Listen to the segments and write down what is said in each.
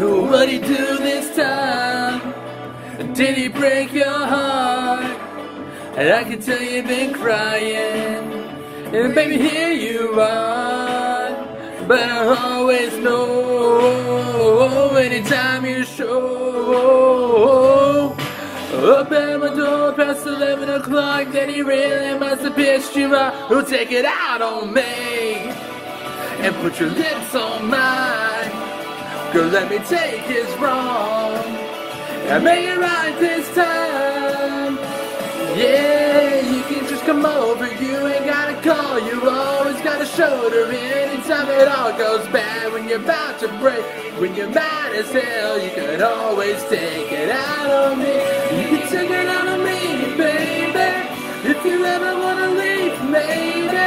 he do this time? Did he break your heart? And I can tell you've been crying. And baby, here you are. But I always know anytime you show up at my door past 11 o'clock, then he really must have pissed you off. Who'll take it out on me and put your lips on mine? Girl, let me take his wrong and make it right this time. Yeah, you can just come over. You ain't gotta call. You always got a shoulder anytime it all goes bad. When you're about to break, when you're mad as hell, you can always take it out on me. You can take it out on me, baby. If you ever wanna leave, maybe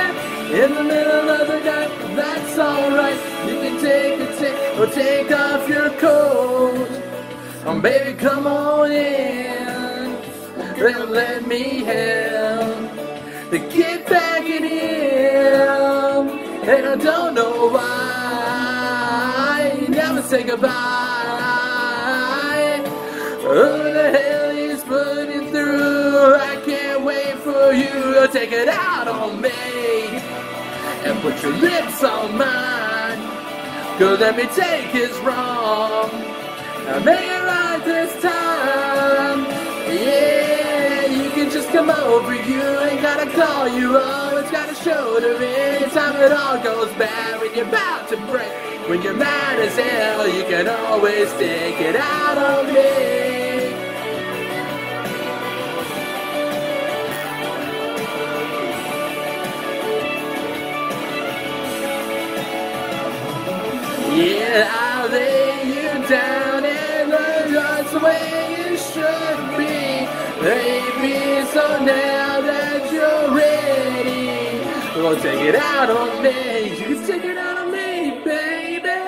in the middle of the night, that's alright. You can take a take off your coat. Um, baby, come on in and let me help to get back in him. And I don't know why. Never say goodbye. Oh, the hell he's putting through. I can't wait for you to take it out on me and put your lips on mine. Let me take his wrong. and make it right this time. Yeah, you can just come over. You ain't gotta call. You always got a shoulder. Anytime it all goes bad, when you're about to break, when you're mad as hell, you can always take it out on me. Way you should be, baby. So now that you're ready, well, take it out on me. You can take it out on me, baby.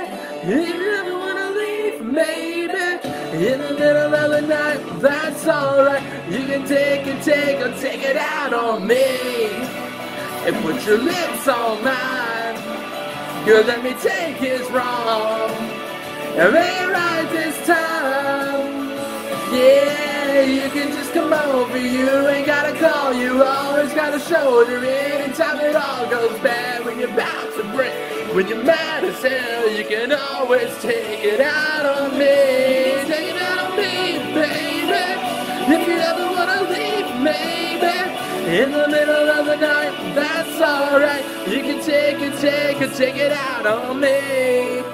If you ever wanna leave, maybe in the middle of the night, that's alright. You can take it, take it, take it out on me, and put your lips on mine. Girl, let me take his wrong and make right this time. Yeah, you can just come over. You ain't gotta call. You always got a shoulder. Anytime it all goes bad, when you're about to break, when you're mad as hell, you can always take it out on me. Take it out on me, baby. If you ever wanna leave, maybe in the middle of the night, that's alright. You can take it, take it, take it out on me.